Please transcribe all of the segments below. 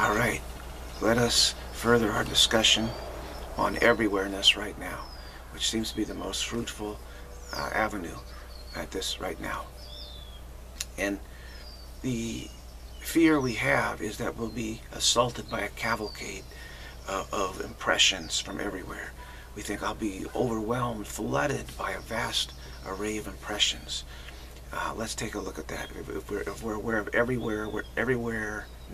All right, let us further our discussion on everywhereness right now, which seems to be the most fruitful uh, avenue at this right now. And the fear we have is that we'll be assaulted by a cavalcade uh, of impressions from everywhere. We think I'll be overwhelmed, flooded by a vast array of impressions. Uh, let's take a look at that. If, we're, if we're aware of everywhere, we're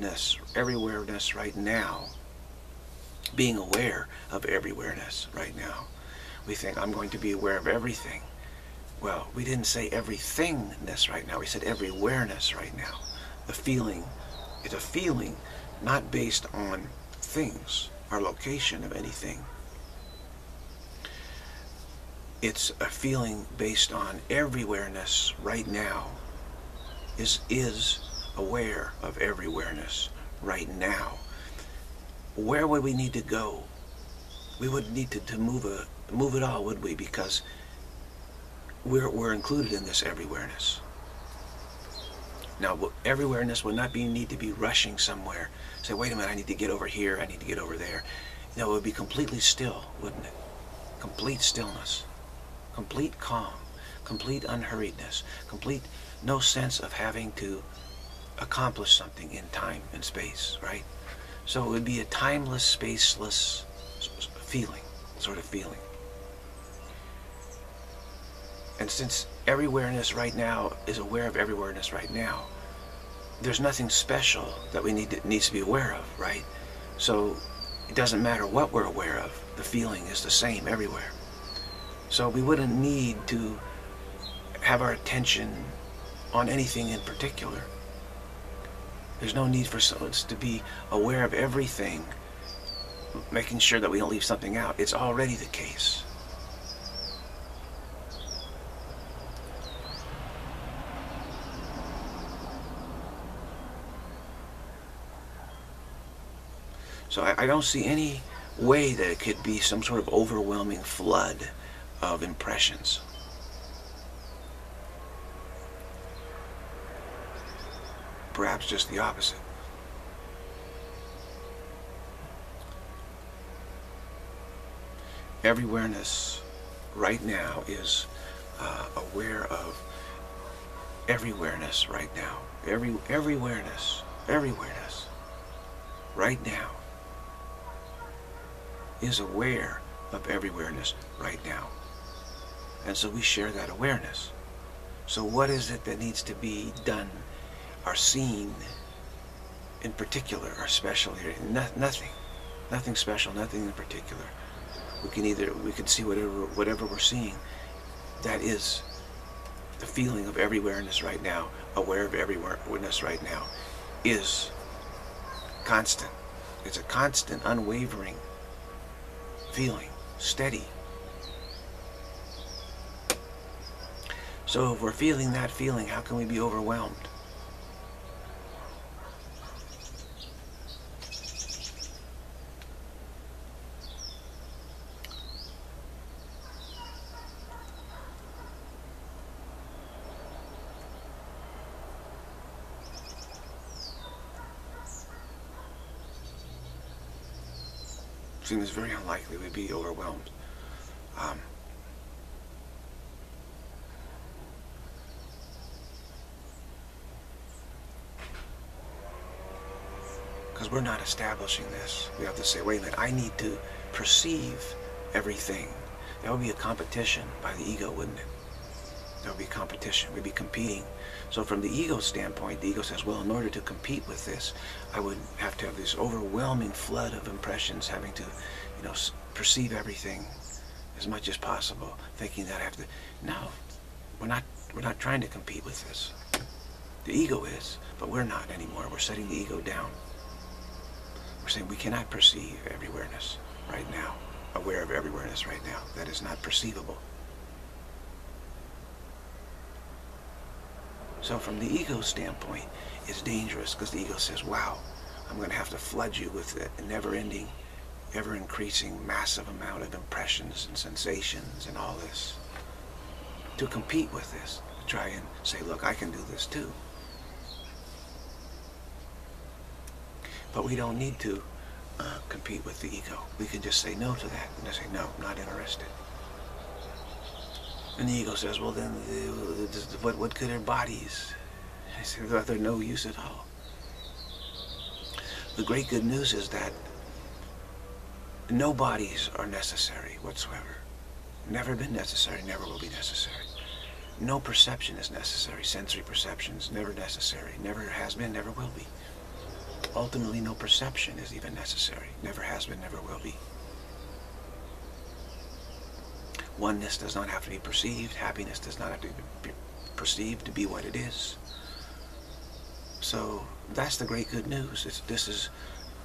everywhereness, everywhereness right now, being aware of everywhereness right now, we think I'm going to be aware of everything. Well, we didn't say everythingness right now. We said everywhereness right now. The feeling is a feeling not based on things, our location of anything. It's a feeling based on everywhereness right now is is aware of everywhereness right now. Where would we need to go? We would need to, to move a move it all, would we? Because we're, we're included in this everywhereness. Now, everywhereness would not be need to be rushing somewhere. Say, wait a minute, I need to get over here, I need to get over there. No, it would be completely still, wouldn't it? Complete stillness, complete calm, complete unhurriedness, complete no sense of having to accomplish something in time and space, right? So it would be a timeless, spaceless feeling, sort of feeling. And since everywhereness right now is aware of everywhereness right now, there's nothing special that we need to, needs to be aware of, right? So it doesn't matter what we're aware of. The feeling is the same everywhere. So we wouldn't need to have our attention on anything in particular. There's no need for us to be aware of everything, making sure that we don't leave something out. It's already the case. So I, I don't see any way that it could be some sort of overwhelming flood of impressions. Perhaps just the opposite. Everywhereness right now is uh, aware of everywhereness right now. Every everywhereness, everywhereness right now is aware of everywhereness right now. And so we share that awareness. So what is it that needs to be done or seen in particular are special here? No, nothing. Nothing special, nothing in particular. We can either, we can see whatever, whatever we're seeing. That is the feeling of everywhereness right now, aware of everywhereness right now, is constant. It's a constant, unwavering feeling, steady. So if we're feeling that feeling, how can we be overwhelmed? seems very unlikely we'd be overwhelmed. Um, because we're not establishing this. We have to say, wait a minute, I need to perceive everything. That would be a competition by the ego, wouldn't it? There would be competition. We'd be competing. So from the ego standpoint, the ego says, well, in order to compete with this, I would have to have this overwhelming flood of impressions, having to, know, perceive everything as much as possible, thinking that I have to. No, we're not. We're not trying to compete with this. The ego is, but we're not anymore. We're setting the ego down. We're saying we cannot perceive everywhereness right now, aware of everywhereness right now. That is not perceivable. So from the ego standpoint, it's dangerous because the ego says, wow, I'm going to have to flood you with a never-ending, ever-increasing, massive amount of impressions and sensations and all this. To compete with this, to try and say, look, I can do this too. But we don't need to uh, compete with the ego. We can just say no to that and just say, no, not interested. And the ego says, well, then what, what could our bodies? I say, well, they're no use at all. The great good news is that no bodies are necessary whatsoever. Never been necessary, never will be necessary. No perception is necessary. Sensory perception is never necessary. Never has been, never will be. Ultimately, no perception is even necessary. Never has been, never will be. Oneness does not have to be perceived. Happiness does not have to be perceived to be what it is. So that's the great good news. It's, this is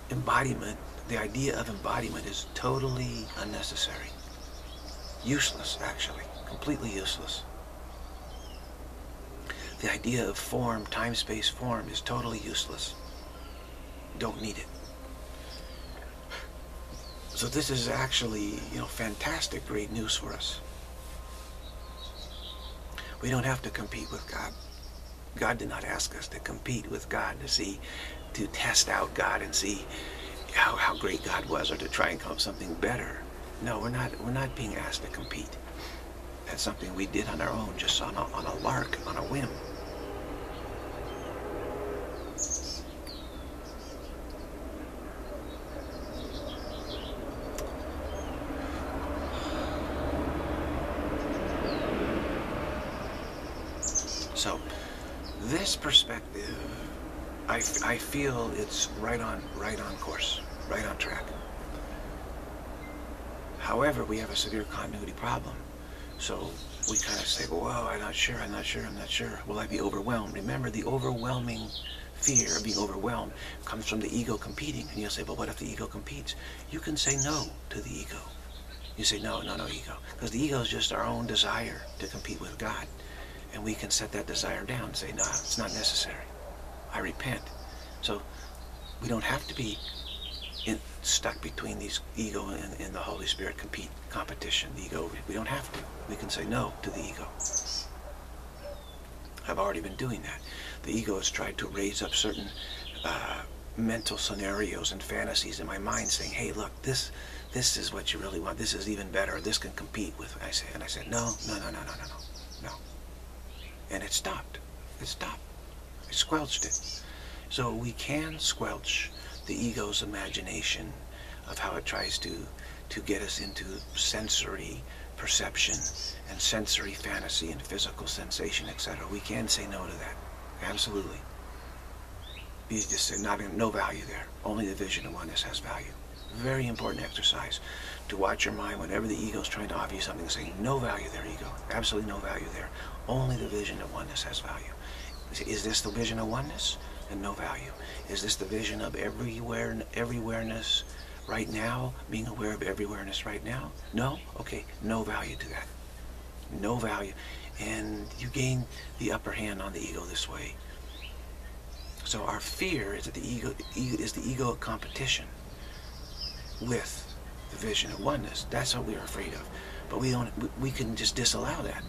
embodiment. The idea of embodiment is totally unnecessary. Useless, actually. Completely useless. The idea of form, time, space, form is totally useless. Don't need it. So this is actually, you know, fantastic, great news for us. We don't have to compete with God. God did not ask us to compete with God to see, to test out God and see how, how great God was or to try and come up with something better. No, we're not, we're not being asked to compete. That's something we did on our own, just on a, on a lark, on a whim. So, this perspective, I, I feel it's right on, right on course, right on track. However, we have a severe continuity problem. So we kind of say, well, I'm not sure, I'm not sure, I'm not sure. Will I be overwhelmed? Remember, the overwhelming fear of being overwhelmed comes from the ego competing. And you'll say, but what if the ego competes? You can say no to the ego. You say, no, no, no, ego. Because the ego is just our own desire to compete with God. And we can set that desire down and say, no, it's not necessary. I repent. So we don't have to be in, stuck between these ego and, and, the Holy Spirit compete competition. The ego, we don't have to. We can say no to the ego. I've already been doing that. The ego has tried to raise up certain uh, mental scenarios and fantasies in my mind saying, hey, look, this this is what you really want. This is even better. This can compete with, I say, and I said, no, no, no, no, no, no, no, no. And it stopped. It stopped. It squelched it. So we can squelch the ego's imagination of how it tries to, to get us into sensory perception and sensory fantasy and physical sensation, etc. We can say no to that. Absolutely. You just say not, no value there. Only the vision of oneness has value. Very important exercise to watch your mind whenever the ego is trying to offer you something, saying no value there, ego. Absolutely no value there. Only the vision of oneness has value. Is this the vision of oneness? And no value. Is this the vision of everywhere, and everywhereness right now? Being aware of everywhereness right now? No? Okay, no value to that. No value. And you gain the upper hand on the ego this way. So our fear is that the ego is the ego of competition with the vision of oneness. That's what we're afraid of. But we don't. We can just disallow that.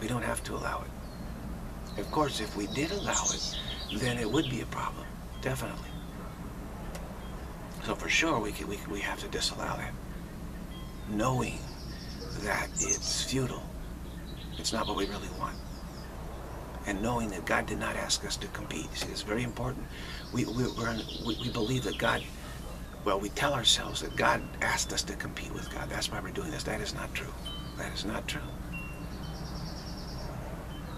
We don't have to allow it. Of course, if we did allow it, then it would be a problem, definitely. So for sure, we, can, we, we have to disallow that, knowing that it's futile. It's not what we really want. And knowing that God did not ask us to compete. See, it's very important. We, we, we're, we, we believe that God, well, we tell ourselves that God asked us to compete with God. That's why we're doing this. That is not true. That is not true.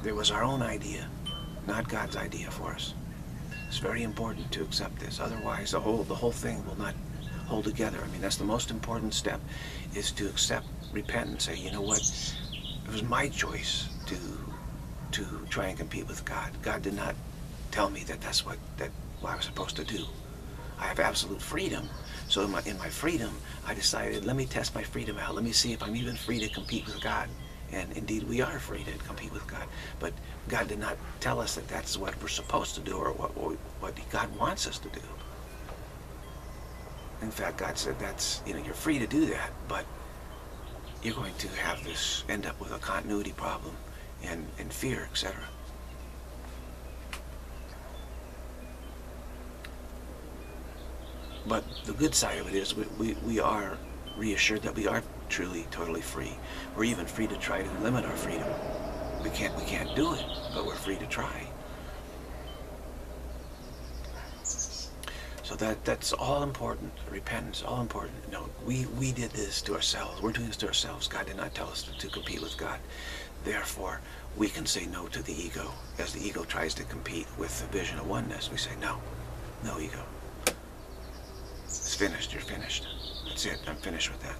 It was our own idea, not God's idea for us. It's very important to accept this. Otherwise, the whole the whole thing will not hold together. I mean, that's the most important step, is to accept, repent, and say, you know what? It was my choice to to try and compete with God. God did not tell me that that's what that what I was supposed to do. I have absolute freedom. So in my in my freedom, I decided, let me test my freedom out. Let me see if I'm even free to compete with God. And indeed, we are free to compete with God. But God did not tell us that that's what we're supposed to do or what, what God wants us to do. In fact, God said that's, you know, you're free to do that, but you're going to have this, end up with a continuity problem and, and fear, etc. but the good side of it is we, we, we are reassured that we are truly, totally free. We're even free to try to limit our freedom. We can't, we can't do it, but we're free to try. So that that's all important. Repentance, all important. No, we we did this to ourselves. We're doing this to ourselves. God did not tell us to, to compete with God. Therefore, we can say no to the ego. As the ego tries to compete with the vision of oneness, we say no, no ego. It's finished. You're finished. That's it. I'm finished with that.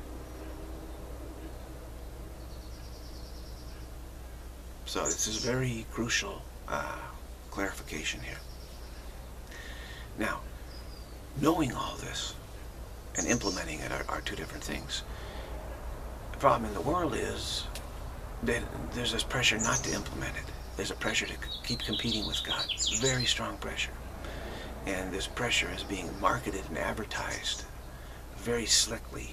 So this is very crucial uh, clarification here. Now, knowing all this and implementing it are, are two different things. The problem in the world is that there's this pressure not to implement it. There's a pressure to keep competing with God. Very strong pressure. And this pressure is being marketed and advertised very slickly,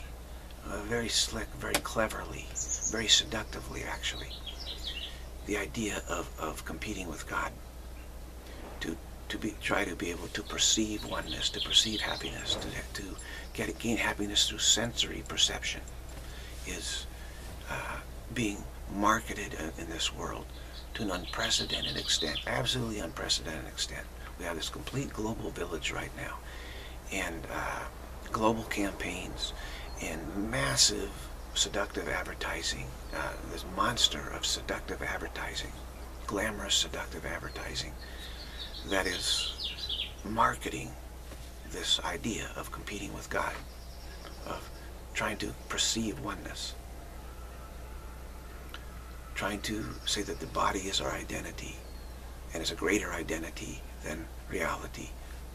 uh, very slick, very cleverly, very seductively, actually. The idea of, of competing with God to to be try to be able to perceive oneness, to perceive happiness, to, to get gain happiness through sensory perception is uh, being marketed in, this world to an unprecedented extent, absolutely unprecedented extent. We have this complete global village right now, and uh, global campaigns and massive seductive advertising, uh, this monster of seductive advertising, glamorous seductive advertising that is marketing this idea of competing with God, of trying to perceive oneness, trying to say that the body is our identity and is a greater identity than reality,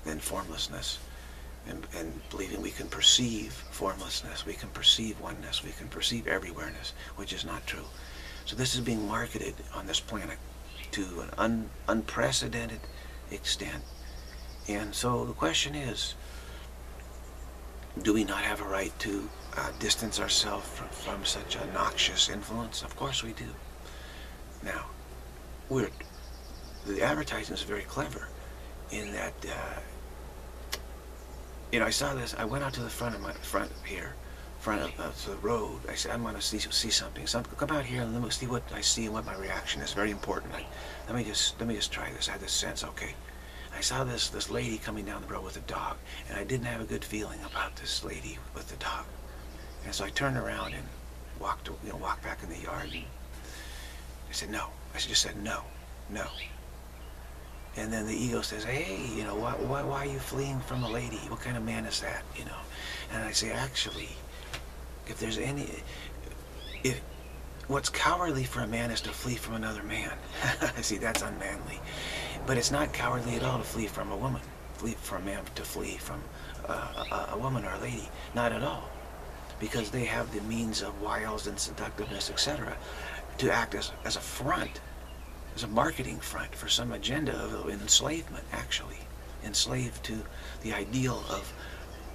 than formlessness, and, and believing we can perceive formlessness, we can perceive oneness, we can perceive everywhereness, which is not true. So this is being marketed on this planet to an un, unprecedented extent. And so the question is, do we not have a right to uh, distance ourselves from, from, such a noxious influence? Of course we do. Now, we're, the advertising is very clever in that, uh, you know, I saw this, I went out to the front of my, front here, front of uh, the road. I said, I'm going to see, see something. So come out here and let me see what I see and what my reaction is. Very important. I, let me just let me just try this. I had this sense. Okay, I saw this this lady coming down the road with a dog, and I didn't have a good feeling about this lady with the dog. And so I turned around and walked, you know, walked back in the yard. And I said, no. I just said, no, no. And then the ego says, hey, you know, why, why, why are you fleeing from a lady? What kind of man is that, you know? And I say, actually, if there's any, if what's cowardly for a man is to flee from another man. See, that's unmanly. But it's not cowardly at all to flee from a woman. Flee for a man to flee from uh, a, a woman or a lady. Not at all. Because they have the means of wiles and seductiveness, etc., to act as, as a front, as a marketing front for some agenda of enslavement, actually. Enslaved to the ideal of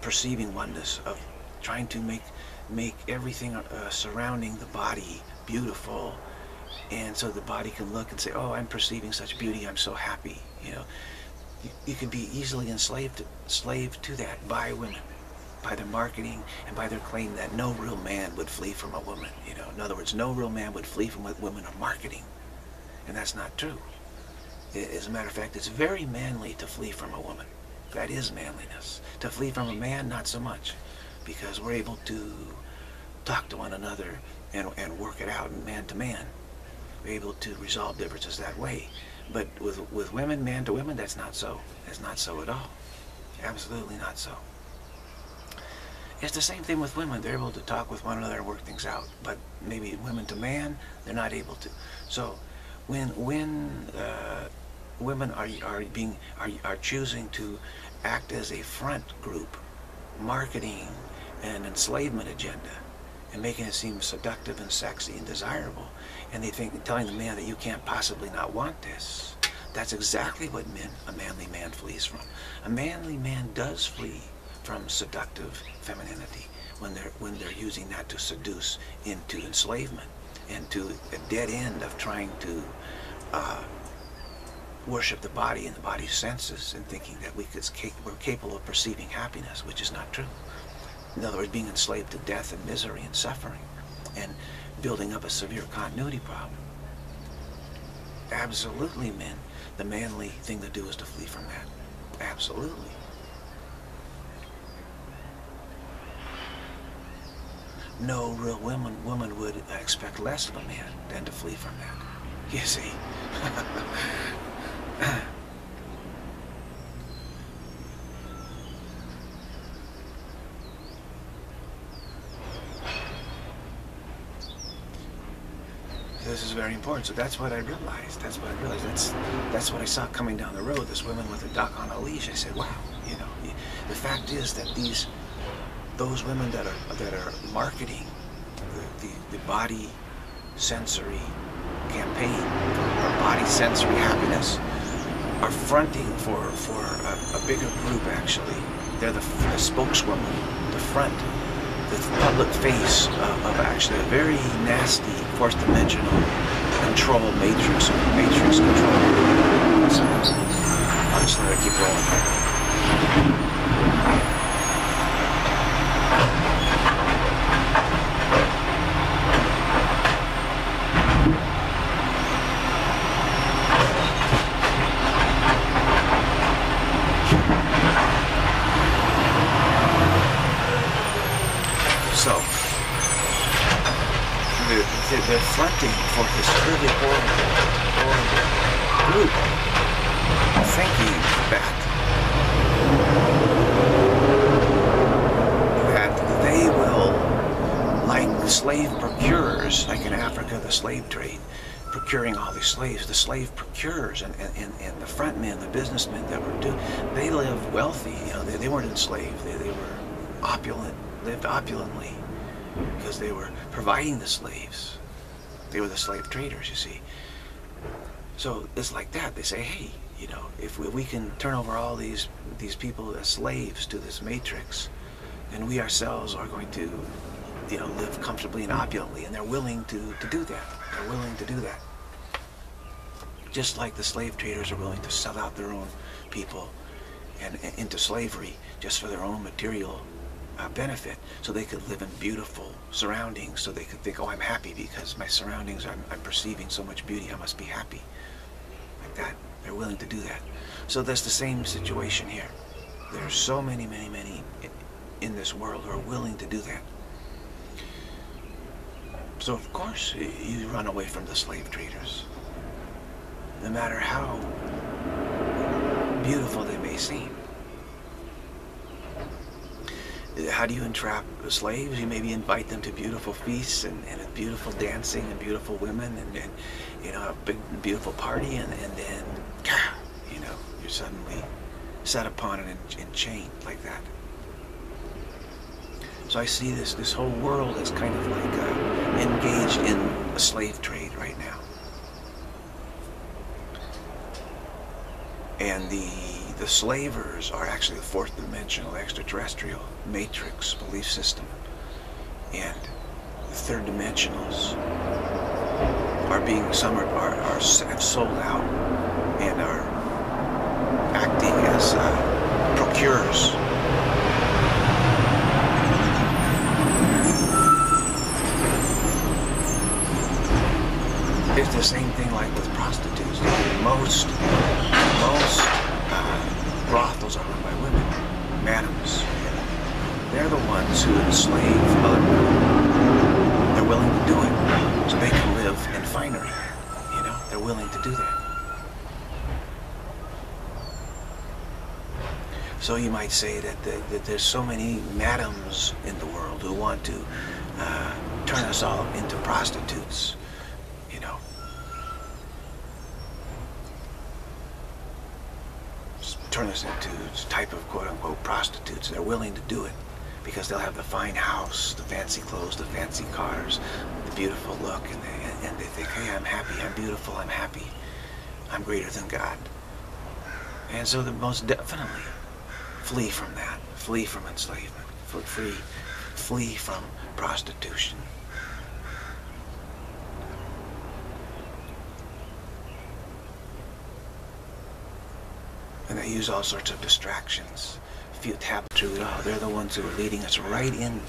perceiving oneness, of trying to make make everything uh, surrounding the body beautiful. And so the body can look and say oh I'm perceiving such beauty. I'm so happy you know. You, you can be easily enslaved enslaved to that by women by their marketing and by their claim that no real man would flee from a woman you know. In other words no real man would flee from what women are marketing and that's not true as a matter of fact it's very manly to flee from a woman that is manliness to flee from a man not so much because we're able to talk to one another and, and work it out man to man. We're able to resolve differences that way. But with, with women, man to women, that's not so. That's not so at all. Absolutely not so. It's the same thing with women. They're able to talk with one another and work things out. But maybe women to man, they're not able to. So when when uh, women are are being are are choosing to act as a front group, marketing an enslavement agenda and making it seem seductive and sexy and desirable. And they think, telling the man that you can't possibly not want this. That's exactly what men, a manly man flees from. A manly man does flee from seductive femininity when they're, when they're using that to seduce into enslavement and to a dead end of trying to uh, worship the body and the body's senses and thinking that we could, we're capable of perceiving happiness, which is not true. In other words, being enslaved to death and misery and suffering and building up a severe continuity problem. Absolutely, men. The manly thing to do is to flee from that. Absolutely. No real woman woman would expect less of a man than to flee from that. You see. this is very important. So that's what I realized. That's what I realized. That's that's what I saw coming down the road. This woman with a duck on a leash. I said, "Wow, you know." The fact is that these, those women that are that are marketing the, the, the body sensory campaign or body sensory happiness are fronting for for a, a bigger group. Actually, they're the, the spokeswoman, the front the public face of, of actually a very nasty fourth dimensional control matrix matrix control. I'll just it keep rolling. Slave procurers and, and, and the front men, the businessmen that were doing, they lived wealthy. You know, they, they weren't enslaved. They, they were opulent, lived opulently because they were providing the slaves. They were the slave traders, you see. So it's like that. They say, hey, you know, if we, we can turn over all these these people as slaves to this matrix, then we ourselves are going to, you know, live comfortably and opulently. And they're willing to, to do that. They're willing to do that just like the slave traders are willing to sell out their own people and, and into slavery just for their own material uh, benefit so they could live in beautiful surroundings so they could think oh I'm happy because my surroundings I'm, I'm perceiving so much beauty. I must be happy. Like that. They're willing to do that. So that's the same situation here. There are so many many many in this world who are willing to do that. So of course you run away from the slave traders no matter how beautiful they may seem. How do you entrap slaves? You maybe invite them to beautiful feasts and, and beautiful dancing and beautiful women and, and you know, a big beautiful party and, and then, you know, you're suddenly set upon and, and chained like that. So I see this, this whole world as kind of like uh, engaged in a slave trade right now. And the, the slavers are actually the fourth dimensional extraterrestrial matrix belief system. And the third dimensionals are being, some are, are, are sold out and are acting as uh, procurers it's the same thing like with prostitutes. Most most uh, brothels are run by women, madams. They're the ones who enslave other women. They're willing to do it so they can live in finery. You know, they're willing to do that. So you might say that, the, that there's so many madams in the world who want to uh, turn us all into prostitutes. Turn us into type of quote-unquote prostitutes. They're willing to do it because they'll have the fine house, the fancy clothes, the fancy cars, the beautiful look, and they, and they think, hey, I'm happy, I'm beautiful, I'm happy, I'm greater than God. And so they most definitely flee from that, flee from enslavement, flee, flee from prostitution. And they use all sorts of distractions. If you tap through they're the ones who are leading us right in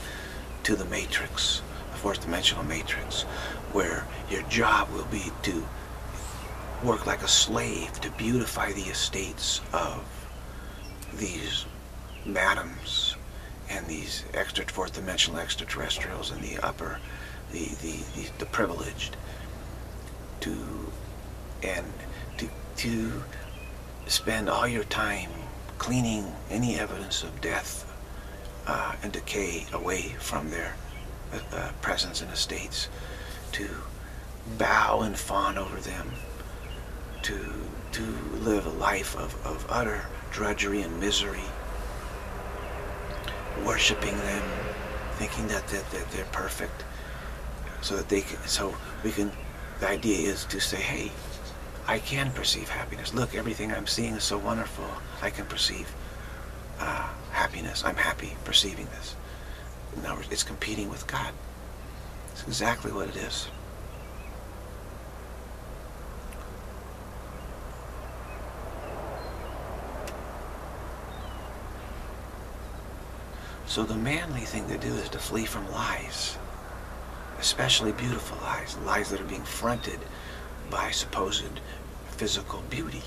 to the matrix, the fourth dimensional matrix, where your job will be to work like a slave to beautify the estates of these madams and these extra fourth dimensional extraterrestrials and the upper, the, the, the, the privileged to, and to, to spend all your time cleaning any evidence of death uh, and decay away from their uh, presence in the states, to bow and fawn over them, to, to live a life of, of utter drudgery and misery, worshiping them, thinking that, that, that they're perfect, so that they can, so we can, the idea is to say, hey, I can perceive happiness. Look, everything I'm seeing is so wonderful. I can perceive uh, happiness. I'm happy perceiving this. Words, it's competing with God. It's exactly what it is. So the manly thing to do is to flee from lies, especially beautiful lies, lies that are being fronted by supposed physical beauty,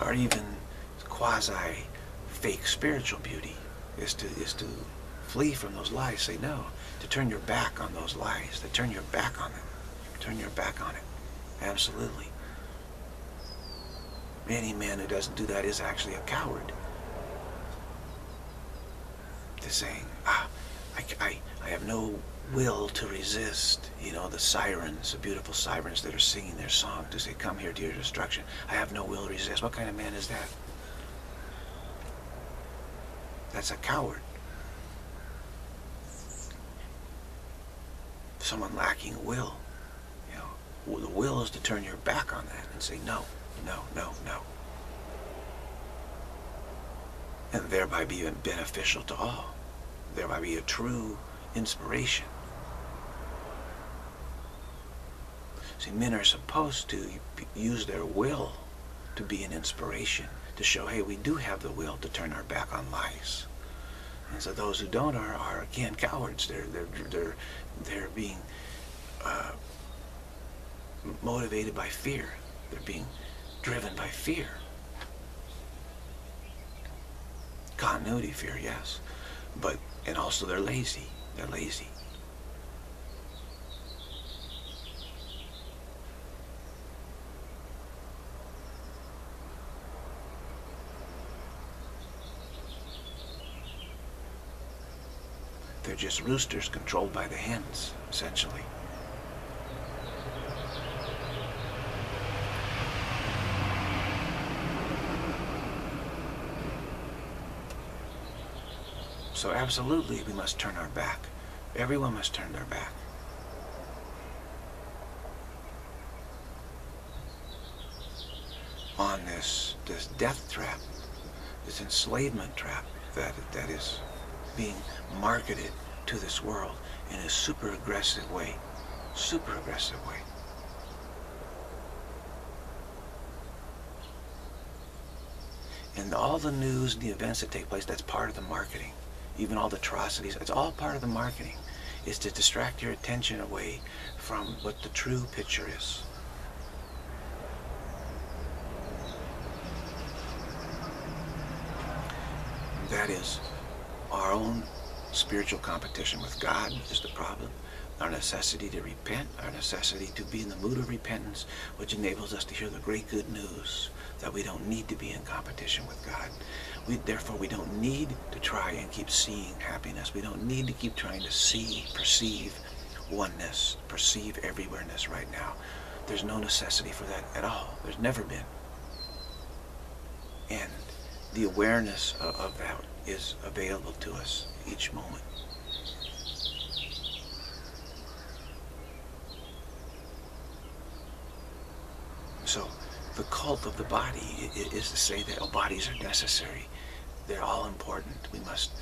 or even quasi fake spiritual beauty, is to is to flee from those lies. Say no, to turn your back on those lies, to turn your back on them, turn your back on it. Absolutely. Any man who doesn't do that is actually a coward to saying, ah, I, I, I have no will to resist, you know, the sirens, the beautiful sirens that are singing their song to say, come here to your destruction. I have no will to resist. What kind of man is that? That's a coward. Someone lacking will. You know, the will is to turn your back on that and say, no, no, no, no. And thereby be beneficial to all Thereby be a true inspiration. See, men are supposed to use their will to be an inspiration, to show, hey, we do have the will to turn our back on lies. And so those who don't are, are again, cowards. They're, they're, they're, they're being uh, motivated by fear. They're being driven by fear. Continuity fear, yes. But and also they're lazy. They're lazy. They're just roosters controlled by the hens, essentially. So absolutely we must turn our back. Everyone must turn their back. on this this death trap, this enslavement trap that that is being marketed to this world in a super aggressive way. Super aggressive way. And all the news and the events that take place, that's part of the marketing even all the atrocities, it's all part of the marketing, is to distract your attention away from what the true picture is. That is spiritual competition with God is the problem. Our necessity to repent, our necessity to be in the mood of repentance, which enables us to hear the great good news that we don't need to be in competition with God. We, therefore, we don't need to try and keep seeing happiness. We don't need to keep trying to see, perceive oneness, perceive everywhereness right now. There's no necessity for that at all. There's never been. And the awareness of, of that is available to us each moment. So the cult of the body is to say that oh, bodies are necessary. They're all important. We must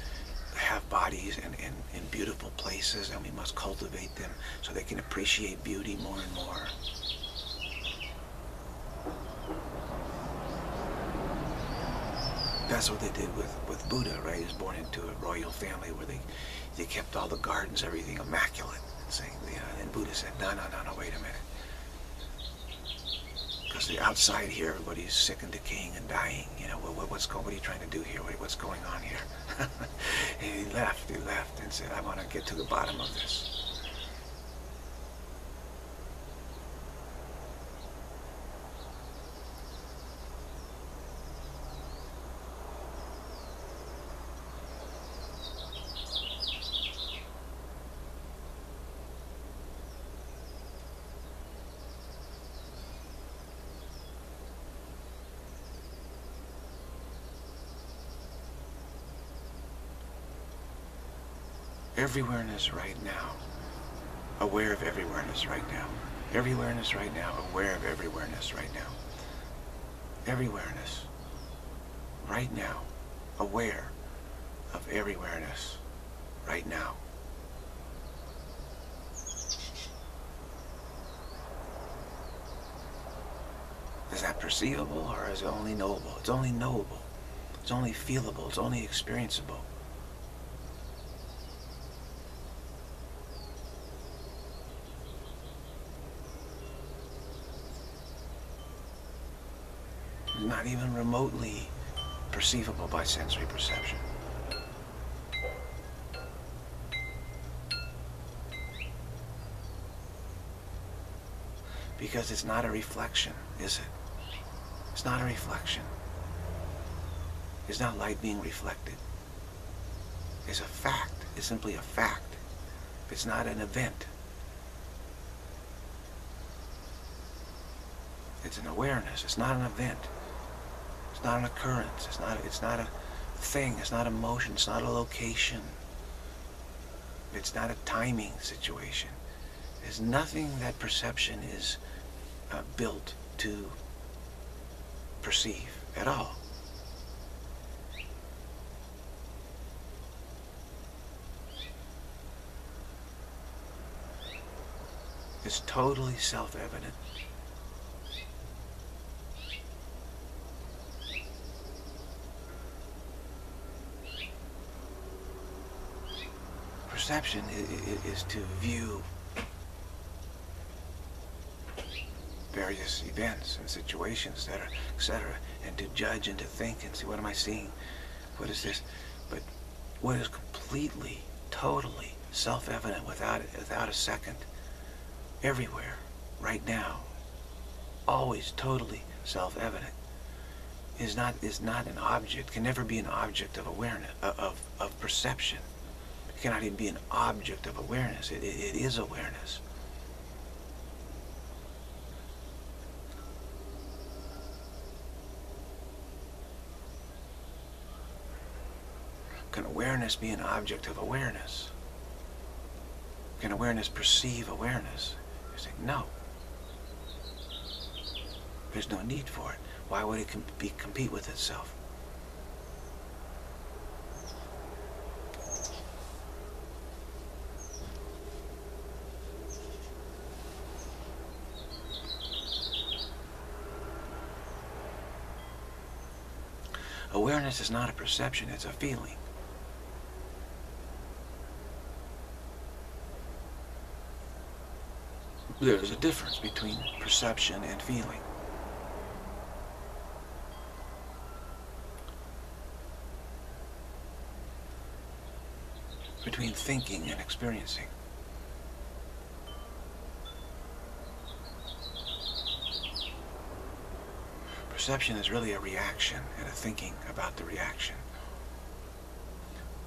have bodies in, in, in beautiful places and we must cultivate them so they can appreciate beauty more and more. That's what they did with, with Buddha, right? He was born into a royal family where they, they kept all the gardens, everything immaculate. And, saying, you know, and Buddha said, no, no, no, no, wait a minute. Because the outside here, everybody's sick and decaying and dying. You know, what, what's going? What are you trying to do here? What, what's going on here? and he left. He left and said, I want to get to the bottom of this. Everywhereness right now, aware of everywhereness right now. Everywhereness right now, aware of everywhereness right now. Everywhereness right now, aware of everywhereness right now. Is that perceivable or is it only knowable? It's only knowable. It's only feelable. It's only experienceable. not even remotely perceivable by sensory perception. Because it's not a reflection, is it? It's not a reflection. It's not light being reflected. It's a fact. It's simply a fact. It's not an event. It's an awareness. It's not an event. It's not an occurrence. It's not, it's not a thing. It's not a motion. It's not a location. It's not a timing situation. There's nothing that perception is uh, built to perceive at all. It's totally self-evident. Perception is to view various events and situations that are, etc., and to judge and to think and see what am I seeing, what is this, but what is completely, totally self-evident without without a second, everywhere, right now, always totally self-evident, is not is not an object, can never be an object of awareness of of perception cannot even be an object of awareness. It, it, it is awareness. Can awareness be an object of awareness? Can awareness perceive awareness? You say, no. There's no need for it. Why would it be, compete with itself? Awareness is not a perception, it's a feeling. There's a difference between perception and feeling. Between thinking and experiencing. Perception is really a reaction and a thinking about the reaction.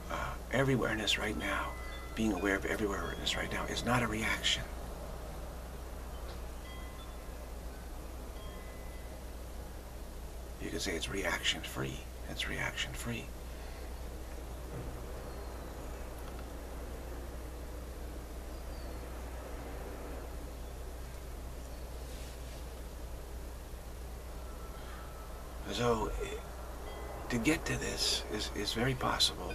Uh, everywhereness right now, being aware of everywhereness right now, is not a reaction. You could say it's reaction free. It's reaction free. So to get to this is, is very possible.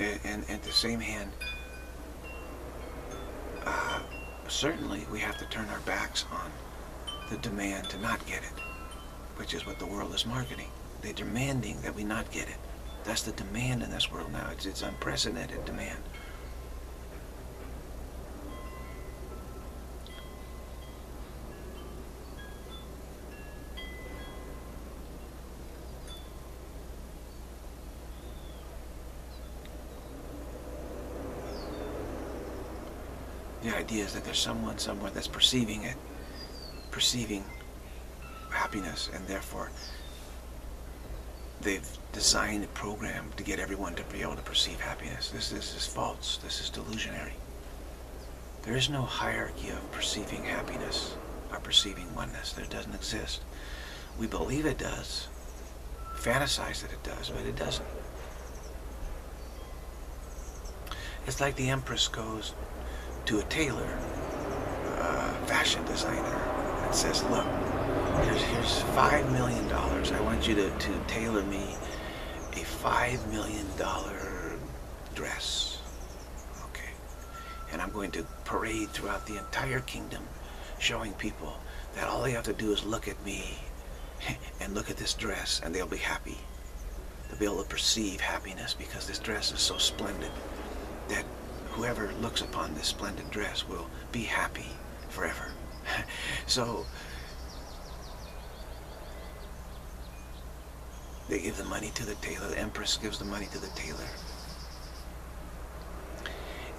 And, and at the same hand, uh, certainly we have to turn our backs on the demand to not get it, which is what the world is marketing. They're demanding that we not get it. That's the demand in this world now. It's, it's unprecedented demand. Idea is that there's someone somewhere that's perceiving it, perceiving happiness, and therefore they've designed a program to get everyone to be able to perceive happiness. This, this is false. This is delusionary. There is no hierarchy of perceiving happiness or perceiving oneness. There doesn't exist. We believe it does, fantasize that it does, but it doesn't. It's like the Empress goes to a tailor, a fashion designer, and says, look, here's, here's five million dollars. I want you to, to tailor me a five million dollar dress. Okay. And I'm going to parade throughout the entire kingdom showing people that all they have to do is look at me and look at this dress and they'll be happy. They'll be able to perceive happiness because this dress is so splendid that whoever looks upon this splendid dress will be happy forever. so they give the money to the tailor. The empress gives the money to the tailor.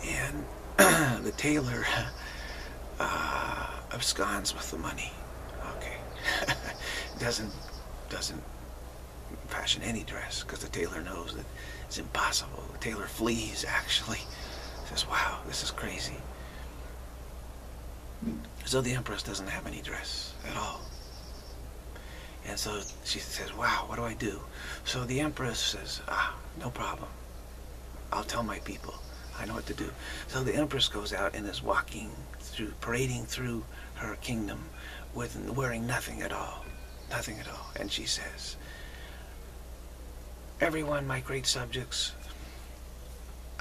And the tailor uh, absconds with the money. Okay. doesn't doesn't fashion any dress because the tailor knows that it's impossible. The tailor flees actually wow, this is crazy. So the Empress doesn't have any dress at all. And so she says, wow, what do I do? So the Empress says, ah, no problem. I'll tell my people. I know what to do. So the Empress goes out and is walking through, parading through her kingdom with wearing nothing at all. Nothing at all. And she says, everyone, my great subjects,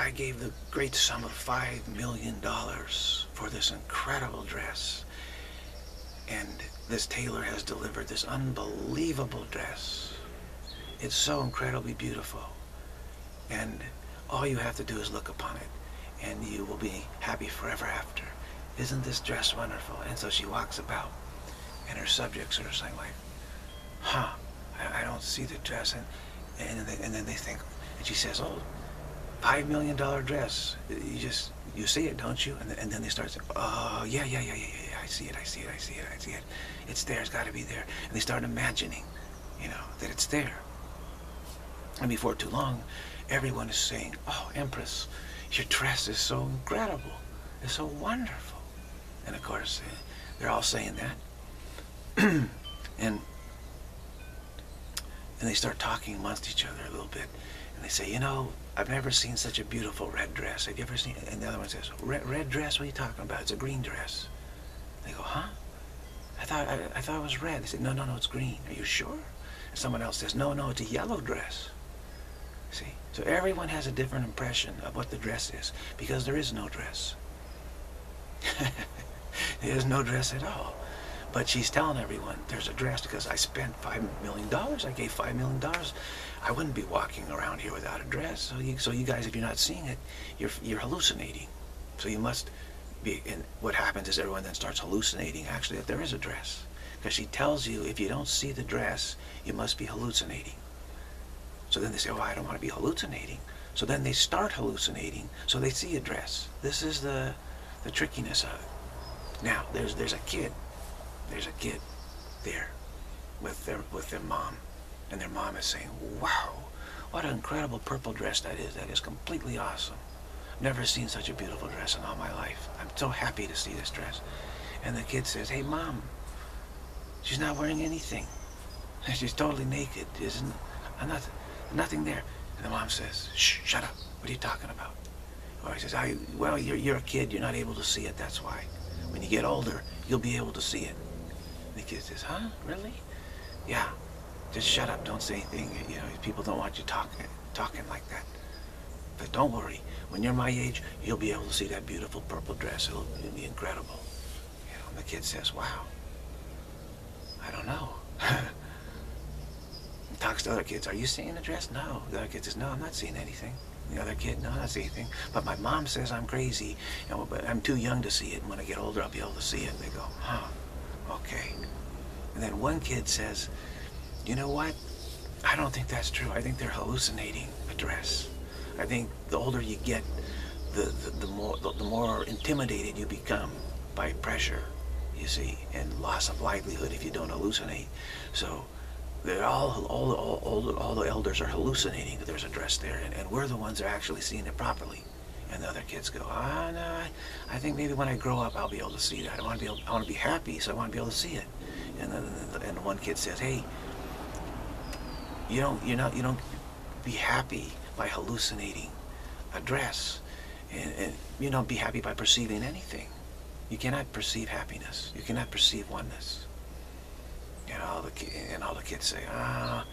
I gave the great sum of five million dollars for this incredible dress. And this tailor has delivered this unbelievable dress. It's so incredibly beautiful. And all you have to do is look upon it and you will be happy forever after. Isn't this dress wonderful? And so she walks about and her subjects are saying like, huh, I, I don't see the dress. And, and, they, and then they think, and she says, oh, five million dollar dress. You just you see it, don't you? And then, and then they start saying, oh yeah, yeah, yeah, yeah, yeah. I see it, I see it, I see it, I see it. It's there. It's got to be there. And they start imagining, you know, that it's there. And before too long, everyone is saying, oh, Empress, your dress is so incredible. It's so wonderful. And of course, eh, they're all saying that. and and they start talking amongst each other a little bit. And they say, you know, I've never seen such a beautiful red dress. Have you ever seen? And the other one says, red, red dress? What are you talking about? It's a green dress. They go, huh? I thought, I, I thought it was red. They said, no, no, no, it's green. Are you sure? And someone else says, no, no, it's a yellow dress. See? So everyone has a different impression of what the dress is because there is no dress. there is no dress at all. But she's telling everyone there's a dress because I spent $5 million. I gave $5 million I wouldn't be walking around here without a dress. So you, so you guys, if you're not seeing it, you're, you're hallucinating. So you must be, and what happens is everyone then starts hallucinating actually that there is a dress. Because she tells you if you don't see the dress, you must be hallucinating. So then they say, oh, I don't want to be hallucinating. So then they start hallucinating, so they see a dress. This is the, the trickiness of it. Now, there's, there's a kid. There's a kid there with their, with their mom and their mom is saying, wow, what an incredible purple dress that is. That is completely awesome. Never seen such a beautiful dress in all my life. I'm so happy to see this dress. And the kid says, hey, mom, she's not wearing anything. She's totally naked. Isn't, nothing there. And the mom says, shh, shut up. What are you talking about? Or he says, well, you're, you're a kid. You're not able to see it. That's why. When you get older, you'll be able to see it. And the kid says, huh? Really? Yeah. Just shut up. Don't say anything. You know, people don't want you talking, talking like that. But don't worry. When you're my age, you'll be able to see that beautiful purple dress. It'll, it'll be incredible. You know, and the kid says, wow. I don't know. asks the other kids, are you seeing the dress? No. The other kid says, no, I'm not seeing anything. The other kid, no, I'm not seeing anything. But my mom says I'm crazy, and but I'm too young to see it. And when I get older, I'll be able to see it. And they go, huh, okay. And then one kid says, you know what? I don't think that's true. I think they're hallucinating a dress. I think the older you get, the, the, the more the, the more intimidated you become by pressure, you see, and loss of livelihood if you don't hallucinate. So they're all, all, all, all, all the elders are hallucinating that there's a dress there, and, and we're the ones that are actually seeing it properly. And the other kids go, ah, no, I, I think maybe when I grow up, I'll be able to see that. I want to be able, I want to be happy, so I want to be able to see it. And then, and one kid says, hey, you don't, you're not, you don't be happy by hallucinating a dress, and, and you don't be happy by perceiving anything. You cannot perceive happiness. You cannot perceive oneness. And all the and all the kids say, ah,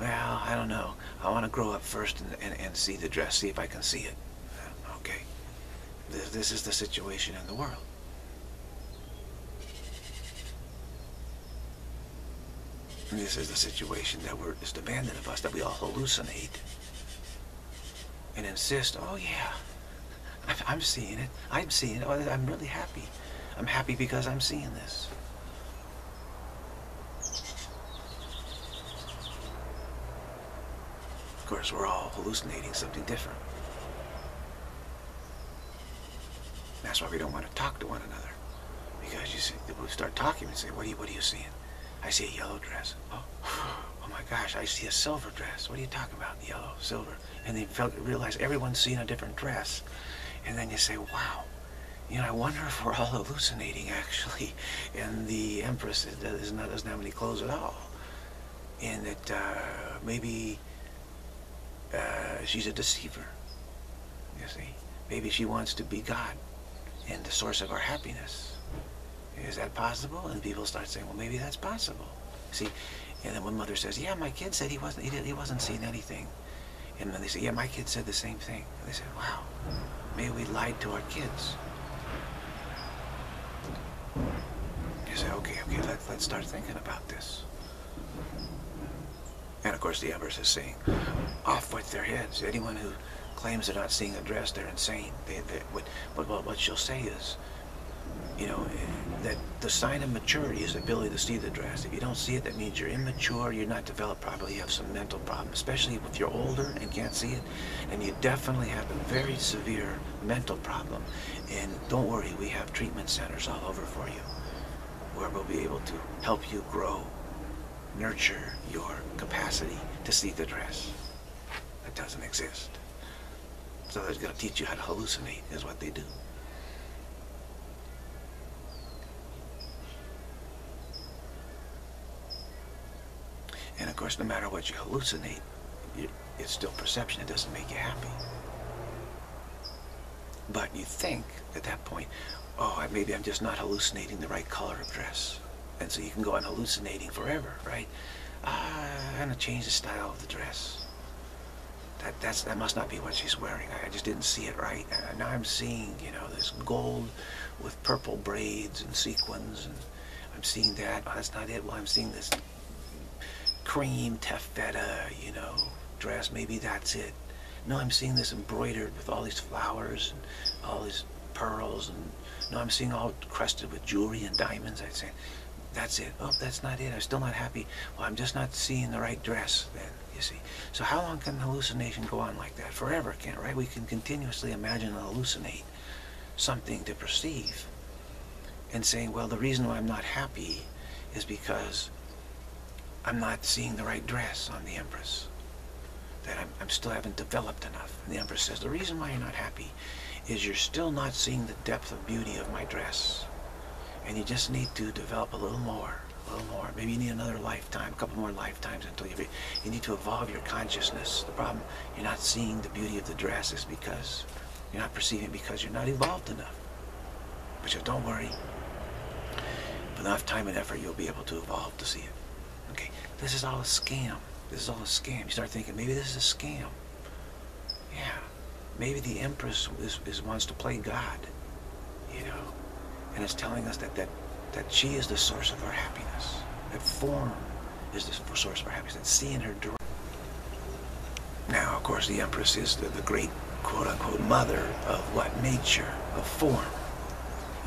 well, I don't know. I want to grow up first and, and, and see the dress, see if I can see it. Okay. This, this is the situation in the world. This is the situation that we're, is demanded of us, that we all hallucinate and insist, oh yeah, I'm seeing it. I'm seeing it. Oh, I'm really happy. I'm happy because I'm seeing this. Of course, we're all hallucinating something different. That's why we don't want to talk to one another. Because you see, we start talking and say, what are you, what are you seeing? I see a yellow dress. Oh, oh my gosh, I see a silver dress. What are you talking about? Yellow, silver. And they felt, realize everyone's seeing a different dress. And then you say, wow, you know, I wonder if we're all hallucinating actually. And the Empress does not, doesn't have any clothes at all. And that uh, maybe uh, she's a deceiver. You see, maybe she wants to be God and the source of our happiness. Is that possible? And people start saying, well, maybe that's possible. See, and then when mother says, yeah, my kid said he wasn't, he, did, he wasn't seeing anything. And then they say, yeah, my kid said the same thing. And they say, wow, maybe we lied to our kids. You say, okay, okay, let, let's start thinking about this. And of course the Empress is saying, off with their heads. Anyone who claims they're not seeing a dress, they're insane. They, they, what, what, what she'll say is, you know, that the sign of maturity is the ability to see the dress. If you don't see it, that means you're immature, you're not developed properly, you have some mental problem, especially if you're older and can't see it. And you definitely have a very severe mental problem. And don't worry, we have treatment centers all over for you where we'll be able to help you grow nurture your capacity to see the dress. That doesn't exist. So they're going to teach you how to hallucinate is what they do. And of course, no matter what you hallucinate, it's still perception. It doesn't make you happy. But you think at that point, oh, maybe I'm just not hallucinating the right color of dress. And so you can go on hallucinating forever, right? Uh, I'm gonna change the style of the dress. That that's that must not be what she's wearing. I, I just didn't see it right. Uh, now I'm seeing, you know, this gold with purple braids and sequins, and I'm seeing that. Oh, that's not it. Well, I'm seeing this cream taffeta, you know, dress. Maybe that's it. No, I'm seeing this embroidered with all these flowers and all these pearls, and no, I'm seeing all crusted with jewelry and diamonds. I'd say, that's it. Oh, that's not it. I'm still not happy. Well, I'm just not seeing the right dress then, you see. So how long can hallucination go on like that? Forever, can't, right? We can continuously imagine and hallucinate something to perceive and saying, well, the reason why I'm not happy is because I'm not seeing the right dress on the Empress. That I'm, I'm still haven't developed enough. And the Empress says, the reason why you're not happy is you're still not seeing the depth of beauty of my dress. And you just need to develop a little more, a little more. Maybe you need another lifetime, a couple more lifetimes until you, you need to evolve your consciousness. The problem, you're not seeing the beauty of the dress is because you're not perceiving because you're not evolved enough. But you don't worry. With enough time and effort, you'll be able to evolve to see it. This is all a scam. This is all a scam. You start thinking, maybe this is a scam. Yeah, maybe the Empress is, is wants to play God, you know and it's telling us that, that, that she is the source of our happiness. That form is the source of our happiness. And seeing her direct. Now, of course, the Empress is the, the great quote-unquote mother of what? Nature, of form.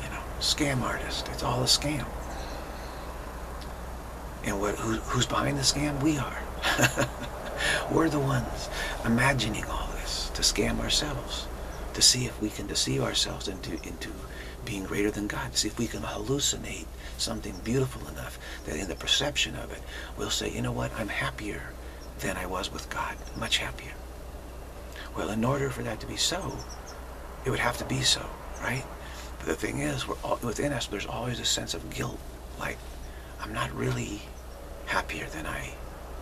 You know, scam artist. It's all a scam. And what, who, who's behind the scam? We are. We're the ones imagining all this to scam ourselves, to see if we can deceive ourselves into, into being greater than God, to see if we can hallucinate something beautiful enough that in the perception of it, we'll say, you know what, I'm happier than I was with God, much happier. Well, in order for that to be so, it would have to be so, right? But the thing is, we're all, within us, there's always a sense of guilt, like, I'm not really happier than I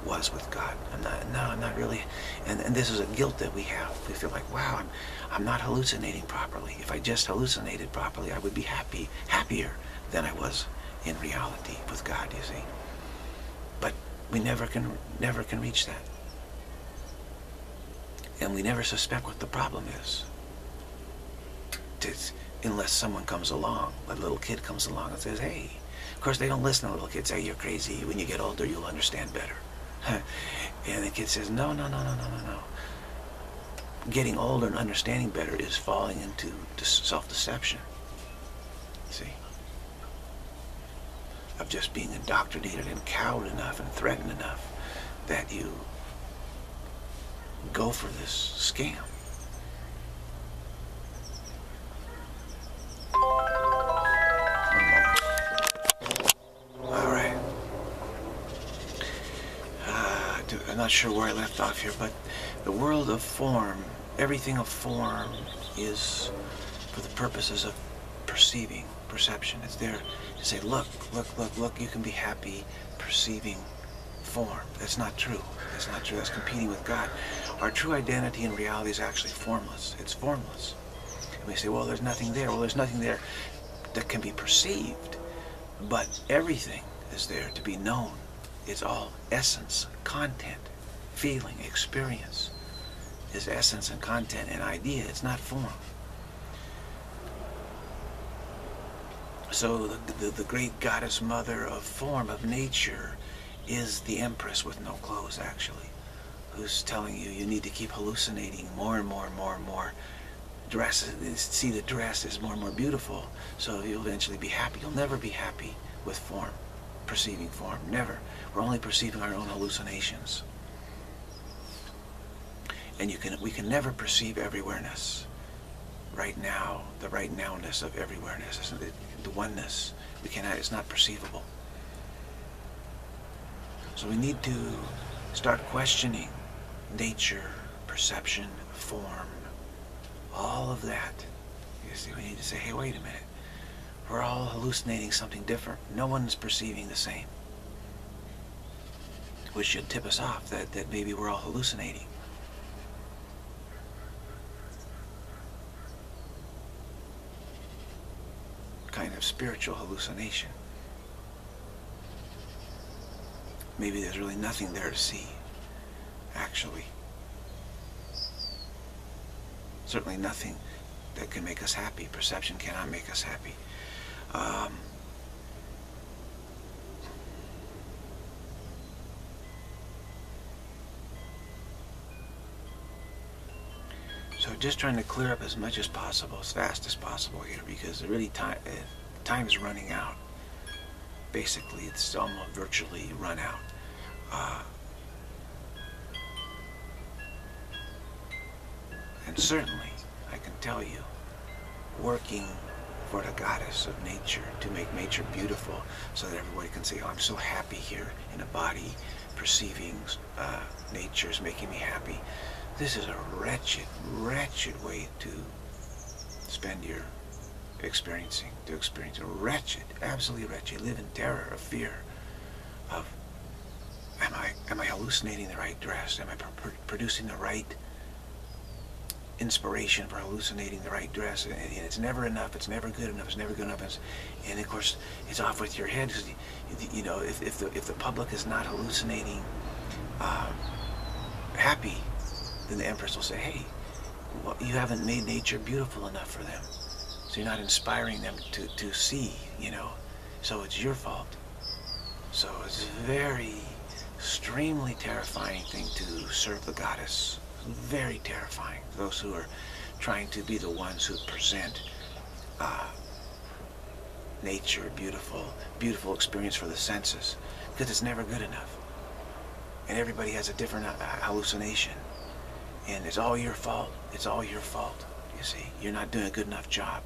was with God. I'm not, no, I'm not really. And, and this is a guilt that we have. We feel like, wow, I'm, I'm not hallucinating properly. If I just hallucinated properly, I would be happy, happier than I was in reality with God, you see. But we never can, never can reach that. And we never suspect what the problem is. It's, unless someone comes along, a little kid comes along and says, hey, of course they don't listen to little kids say, you're crazy. When you get older, you'll understand better. and the kid says, no, no, no, no, no, no, no. Getting older and understanding better is falling into self-deception. See? Of just being indoctrinated and cowed enough and threatened enough that you go for this scam. I'm not sure where I left off here, but the world of form, everything of form is for the purposes of perceiving, perception. It's there to say, look, look, look, look, you can be happy perceiving form. That's not true. That's not true. That's competing with God. Our true identity in reality is actually formless. It's formless. And we say, well, there's nothing there. Well, there's nothing there that can be perceived. But everything is there to be known. It's all essence, content, feeling, experience. Is essence and content and idea. It's not form. So the, the, the, great goddess mother of form, of nature, is the empress with no clothes, actually, who's telling you you need to keep hallucinating more and more and more and more. Dress, see the dress is more and more beautiful, so you'll eventually be happy. You'll never be happy with form perceiving form. Never. We're only perceiving our own hallucinations. And you can, we can never perceive everywhereness. Right now, the right nowness of everywhereness, the, the oneness. We cannot, it's not perceivable. So we need to start questioning nature, perception, form, all of that. You see, we need to say, hey, wait a minute. We're all hallucinating something different. No one's perceiving the same. Which should tip us off that, that maybe we're all hallucinating. Kind of spiritual hallucination. Maybe there's really nothing there to see, actually. Certainly nothing that can make us happy. Perception cannot make us happy. Um, so just trying to clear up as much as possible, as fast as possible here, because really time uh, time is running out. Basically, it's almost virtually run out. Uh, and certainly, I can tell you, working for the goddess of nature, to make nature beautiful so that everybody can say, oh, I'm so happy here in a body, perceiving uh, nature is making me happy. This is a wretched, wretched way to spend your experiencing, to experience a wretched, absolutely wretched. live in terror of fear of, am I, am I hallucinating the right dress? Am I pr producing the right inspiration for hallucinating the right dress, and, it's never enough. It's never good enough. It's never good enough. And, and of course, it's off with your head because you, you, know if, if the if the public is not hallucinating um, happy, then the empress will say, "Hey, well, you haven't made nature beautiful enough for them, so you're not inspiring them to to see. You know, so it's your fault." So it's a very extremely terrifying thing to serve the goddess. Very terrifying. Those who are trying to be the ones who present uh, nature, beautiful, beautiful experience for the senses, because it's never good enough. And everybody has a different uh, hallucination. And it's all your fault. It's all your fault. You see, you're not doing a good enough job.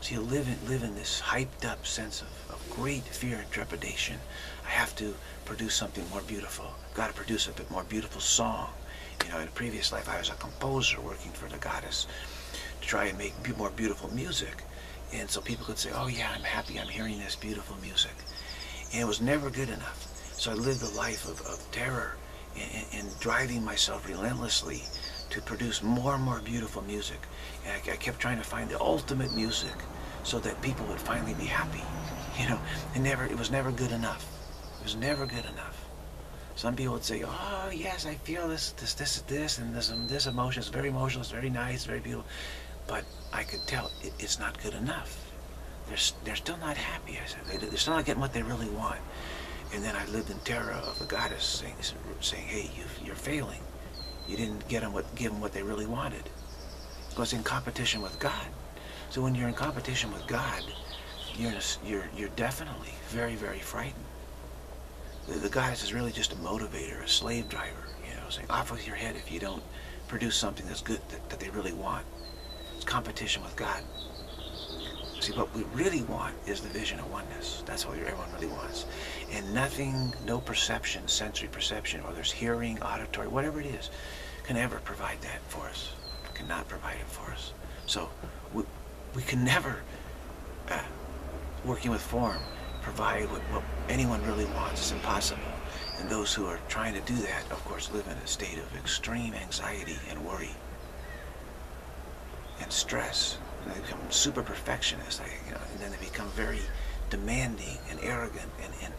So you live in, live in this hyped up sense of, of great fear and trepidation. I have to produce something more beautiful. I've got to produce a bit more beautiful song. You know, in a previous life, I was a composer working for the goddess to try and make more beautiful music. And so people could say, oh yeah, I'm happy I'm hearing this beautiful music. And it was never good enough. So I lived a life of, of terror and, and, driving myself relentlessly to produce more and more beautiful music. And I, I, kept trying to find the ultimate music so that people would finally be happy. You know, it never, it was never good enough. It was never good enough. Some people would say, oh yes, I feel this, this, this, this, and this, and this emotion is very emotional, it's very nice, very beautiful. But I could tell it, it's not good enough. They're, they're still not happy. I said, they, are still not getting what they really want. And then I lived in terror of the goddess saying, saying hey, you, are failing. You didn't get them what, give them what they really wanted. It was in competition with God. So when you're in competition with God, you're, you're, you're definitely very, very frightened. The, the goddess is really just a motivator, a slave driver, you know, saying, off with your head if you don't produce something that's good, that, that they really want. It's competition with God. See, what we really want is the vision of oneness. That's what everyone really wants. And nothing, no perception, sensory perception, whether it's hearing, auditory, whatever it is, can ever provide that for us. Cannot provide it for us. So we, we can never, uh, working with form, provide what, what anyone really wants. is impossible. And those who are trying to do that, of course, live in a state of extreme anxiety and worry and stress And they become super perfectionist, you know, and then they become very demanding and arrogant and, and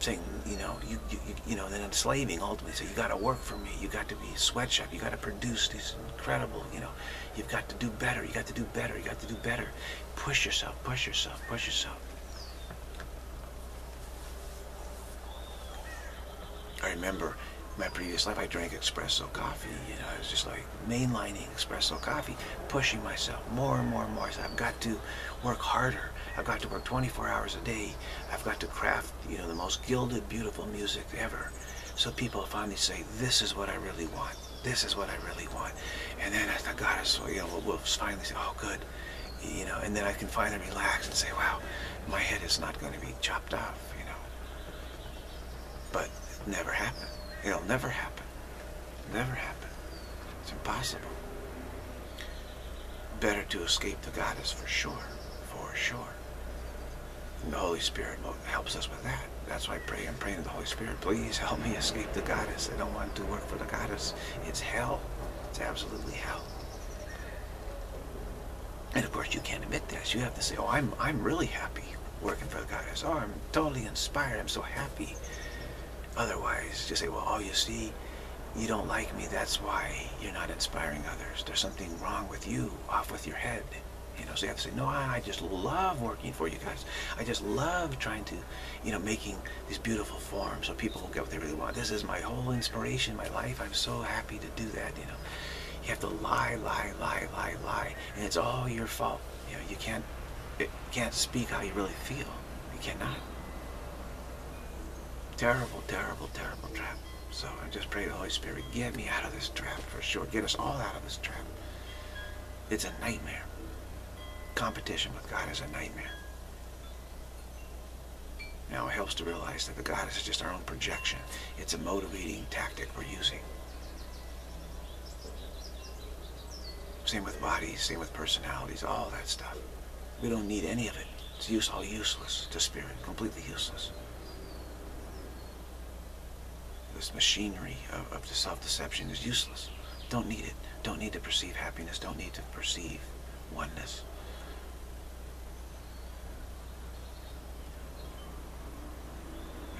saying, you know, you, you, you know, then enslaving ultimately. So you got to work for me. You got to be a sweatshop. You got to produce these incredible, you know, you've got to do better. You got to do better. You got to do better. Push yourself, push yourself, push yourself. I remember my previous life, I drank espresso coffee. You know, I was just like mainlining espresso coffee, pushing myself more and more and more. So I've got to work harder. I've got to work 24 hours a day. I've got to craft, you know, the most gilded, beautiful music ever. So people finally say, this is what I really want. This is what I really want. And then I got us, you know, we'll, finally say, oh, good. You know, and then I can finally relax and say, wow, my head is not going to be chopped off, you know. But never happen. It'll never happen. Never happen. It's impossible. Better to escape the goddess for sure. For sure. And the Holy Spirit helps us with that. That's why I pray. I'm praying to the Holy Spirit. Please help me escape the goddess. I don't want to work for the goddess. It's hell. It's absolutely hell. And of course, you can't admit this. You have to say, oh, I'm, I'm really happy working for the goddess. Oh, I'm totally inspired. I'm so happy. Otherwise, just say, well, oh, you see, you don't like me. That's why you're not inspiring others. There's something wrong with you, off with your head. You know, so you have to say, no, I just love working for you guys. I just love trying to, you know, making these beautiful forms so people will get what they really want. This is my whole inspiration, my life. I'm so happy to do that, you know. You have to lie, lie, lie, lie, lie. And it's all your fault. You know, you can't, you can't speak how you really feel. You cannot terrible, terrible, terrible trap. So I just pray the Holy Spirit, get me out of this trap for sure. Get us all out of this trap. It's a nightmare. Competition with God is a nightmare. Now it helps to realize that the goddess is just our own projection. It's a motivating tactic we're using. Same with bodies, same with personalities, all that stuff. We don't need any of it. It's use, all useless to spirit, completely useless this machinery of, of self-deception is useless. Don't need it. Don't need to perceive happiness. Don't need to perceive oneness.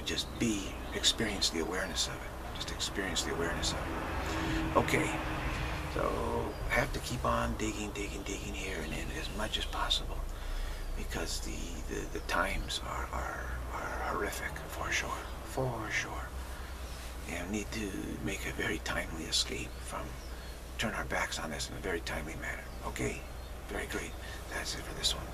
Just be, experience the awareness of it. Just experience the awareness of it. Okay, so I have to keep on digging, digging, digging here and in as much as possible because the, the, the times are, are, are horrific for sure, for sure and need to make a very timely escape from, turn our backs on this in a very timely manner. Okay? Very great. That's it for this one.